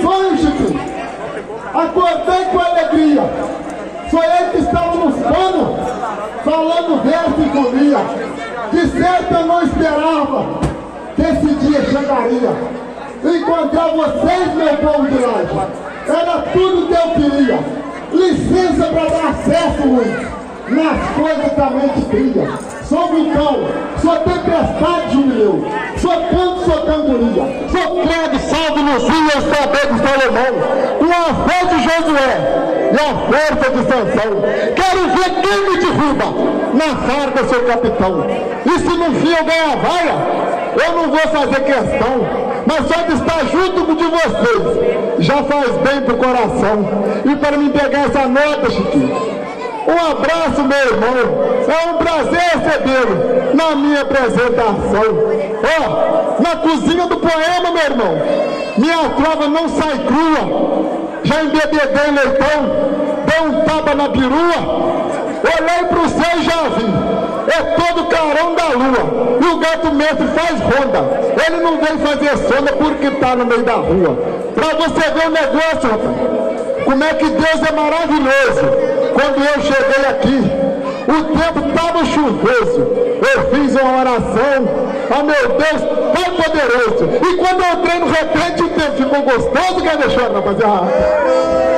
sonho. Acordei com alegria. Sonhei que estava nos panos, falando verso e folia. De certo eu não esperava que esse dia chegaria. Encontrar vocês, meu povo de laje. Era tudo que eu queria. Licença para dar acesso, Luiz, nas coisas da mente fria. Sou vulcão, sou tempestade, Jubileu. Sou canto, sou cantoria. Sou credo, salve Luzias, saber de Salomão. Com a fé de Josué e a força de Sansão. Quero ver quem me derruba na farda, seu capitão. E se no fim eu ganhar a vaia, eu não vou fazer questão mas só de estar junto de vocês já faz bem pro coração. E para me pegar essa nota, Chiquinho, um abraço, meu irmão. É um prazer recebê-lo na minha apresentação. Ó, oh, na cozinha do poema, meu irmão. Minha trova não sai crua. Já embebedei leitão, dei um tapa na perua. Olhei pro céu e já vi é todo carão da lua. E o gato mestre faz ronda. Ele não vem fazer sonda porque tá no meio da rua. Pra você ver o negócio. Como é que Deus é maravilhoso. Quando eu cheguei aqui, o tempo estava chuvoso. Eu fiz uma oração. Oh meu Deus, Pai poderoso. E quando eu entrei no repente, gostoso, quer deixar, rapaziada?